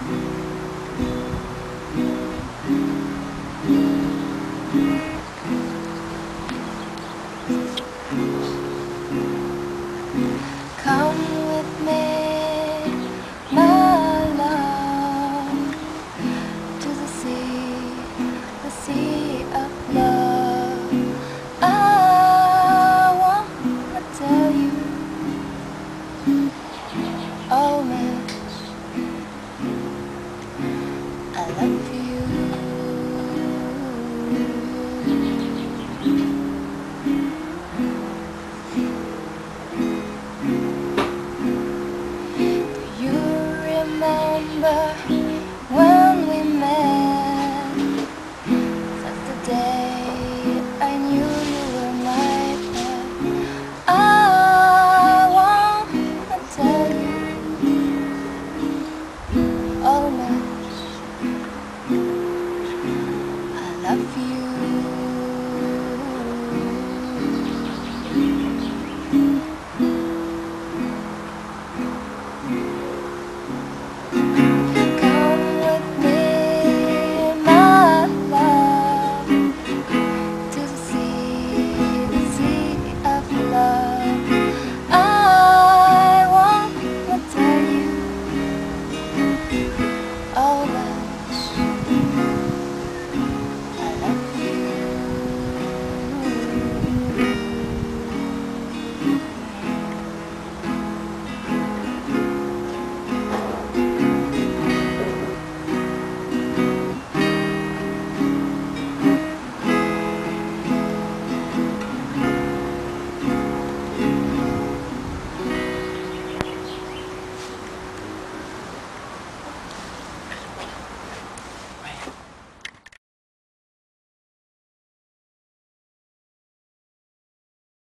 mm remember